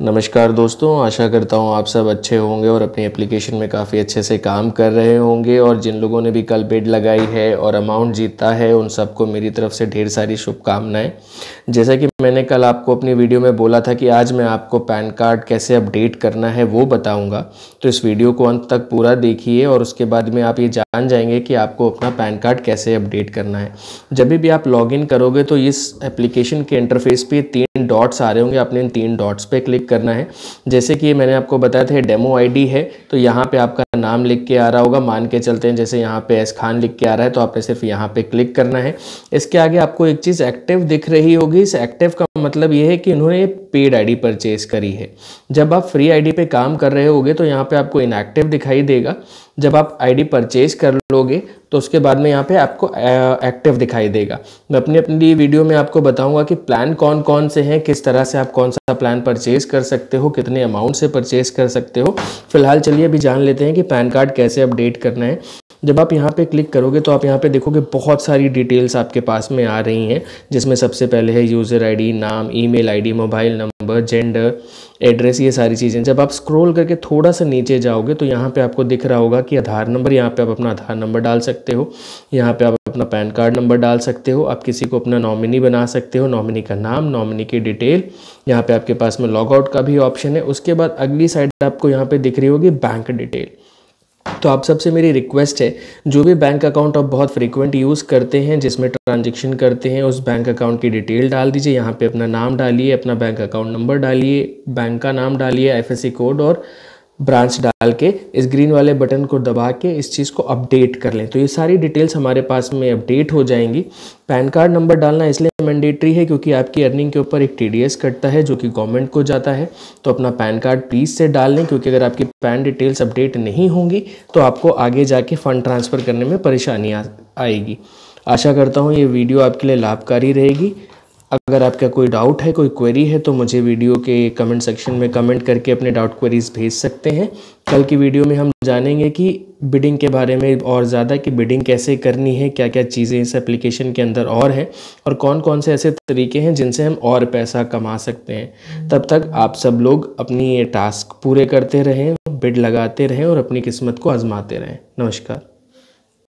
नमस्कार दोस्तों, आशा करता हूँ आप सब अच्छे होंगे और अपनी एप्लीकेशन में काफ़ी अच्छे से काम कर रहे होंगे और जिन लोगों ने भी कल बेड लगाई है और अमाउंट जीता है, उन सबको मेरी तरफ़ से ढेर सारी शुभकामनाएँ। जैसा कि मैंने कल आपको अपनी वीडियो में बोला था कि आज मैं आपको पैन कार्ड कैसे अपडेट करना है, वो बताऊँगा। तो इस वीडियो को अंत तक पूरा देखिए और उसके बाद में आप ये जान जाएँगे कि आपको अपना पैन कार्ड कैसे अपडेट करना है। जब भी आप लॉग करोगे तो इस एप्लीकेशन के इंटरफेस पे तीन डॉट्स आ रहे होंगे। आपने इन तीन डॉट्स पे क्लिक करना है। जैसे कि मैंने आपको बताया था डेमो आईडी है तो यहाँ पे आपका नाम लिख के आ रहा होगा, मान के चलते हैं, जैसे यहाँ पे एस खान लिख के आ रहा है तो आपने सिर्फ़ यहाँ पे क्लिक करना है। इसके आगे आपको एक चीज़ एक्टिव दिख रही होगी। इस एक्टिव का मतलब ये है कि इन्होंने पेड आईडी परचेज करी है। जब आप फ्री आईडी पे काम कर रहे होगे तो यहाँ पे आपको इनएक्टिव दिखाई देगा। जब आप आईडी परचेज कर लोगे तो उसके बाद में यहाँ पे आपको एक्टिव दिखाई देगा। मैं अपनी अपनी वीडियो में आपको बताऊँगा कि प्लान कौन कौन से हैं, किस तरह से आप कौन सा प्लान परचेज कर सकते हो, कितने अमाउंट से परचेज कर सकते हो। फ़िलहाल चलिए अभी जान लेते हैं कि पैन कार्ड कैसे अपडेट करना है। जब आप यहाँ पे क्लिक करोगे तो आप यहाँ पे देखोगे बहुत सारी डिटेल्स आपके पास में आ रही हैं, जिसमें सबसे पहले है यूज़र आईडी नाम email ID mobile number gender address ये सारी चीज़ें। जब आप स्क्रॉल करके थोड़ा सा नीचे जाओगे तो यहाँ पे आपको दिख रहा होगा कि आधार नंबर यहाँ पे आप अपना आधार नंबर डाल सकते हो, यहाँ पे आप अपना पैन कार्ड नंबर डाल सकते हो, आप किसी को अपना नॉमिनी बना सकते हो नॉमिनी का नाम नॉमिनी की डिटेल यहाँ पे आपके पास में लॉगआउट का भी ऑप्शन है। उसके बाद अगली साइड आपको यहाँ पे दिख रही होगी बैंक डिटेल तो आप सबसे मेरी रिक्वेस्ट है, जो भी बैंक अकाउंट आप बहुत फ्रीक्वेंट यूज़ करते हैं, जिसमें ट्रांजेक्शन करते हैं, उस बैंक अकाउंट की डिटेल डाल दीजिए। यहाँ पे अपना नाम डालिए, अपना बैंक अकाउंट नंबर डालिए बैंक का नाम डालिए आईएफएससी कोड और ब्रांच डाल के इस ग्रीन वाले बटन को दबा के इस चीज़ को अपडेट कर लें। तो ये सारी डिटेल्स हमारे पास में अपडेट हो जाएँगी। पैन कार्ड नंबर डालना इसलिए मैंडेटरी है क्योंकि आपकी अर्निंग के ऊपर एक टीडीएस कटता है जो कि गवर्नमेंट को जाता है। तो अपना पैन कार्ड प्लीज़ से डाल लें क्योंकि अगर आपकी पैन डिटेल्स अपडेट नहीं होंगी तो आपको आगे जाके फ़ंड ट्रांसफ़र करने में परेशानी आएगी। आशा करता हूँ ये वीडियो आपके लिए लाभकारी रहेगी। अगर आपका कोई डाउट है, कोई क्वेरी है तो मुझे वीडियो के कमेंट सेक्शन में कमेंट करके अपने डाउट क्वेरीज भेज सकते हैं। कल की वीडियो में हम जानेंगे कि बिडिंग के बारे में और ज़्यादा कि बिडिंग कैसे करनी है क्या क्या चीज़ें इस एप्लीकेशन के अंदर और हैं और कौन कौन से ऐसे तरीके हैं जिनसे हम और पैसा कमा सकते हैं। तब तक आप सब लोग अपनी ये टास्क पूरे करते रहें बिड लगाते रहें और अपनी किस्मत को आजमाते रहें। नमस्कार।